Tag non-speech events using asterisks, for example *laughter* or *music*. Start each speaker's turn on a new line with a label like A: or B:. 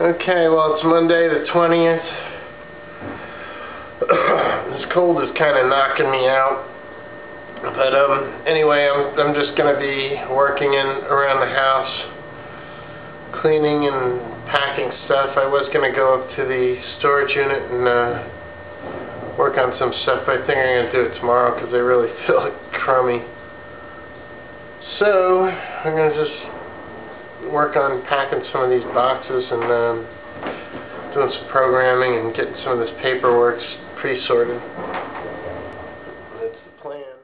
A: Okay, well it's Monday the 20th. *coughs* this cold is kind of knocking me out. But um, anyway, I'm, I'm just going to be working in around the house, cleaning and packing stuff. I was going to go up to the storage unit and uh, work on some stuff, but I think I'm going to do it tomorrow because I really *laughs* feel crummy. So, I'm going to just worked on packing some of these boxes and um, doing some programming and getting some of this paperwork pre-sorted. That's the plan.